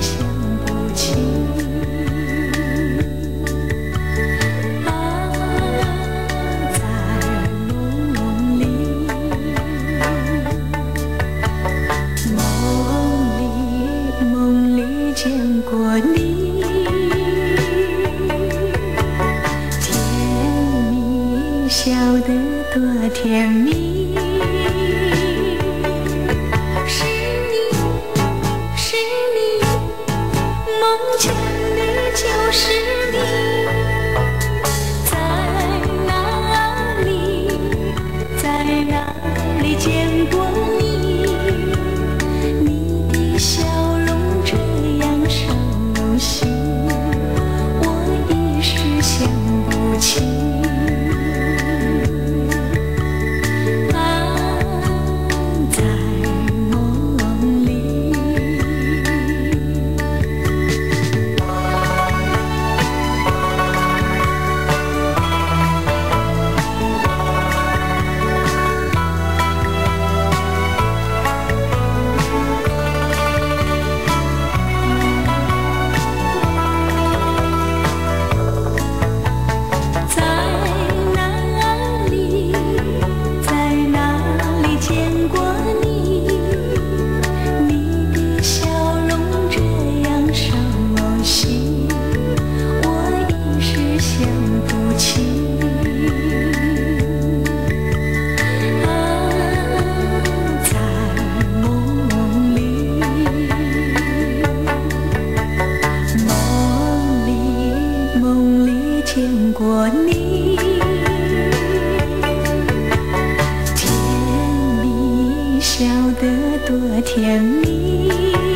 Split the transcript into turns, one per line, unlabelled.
想不起，啊，在梦里，梦里梦里见过你，甜蜜笑得多甜蜜。甜蜜。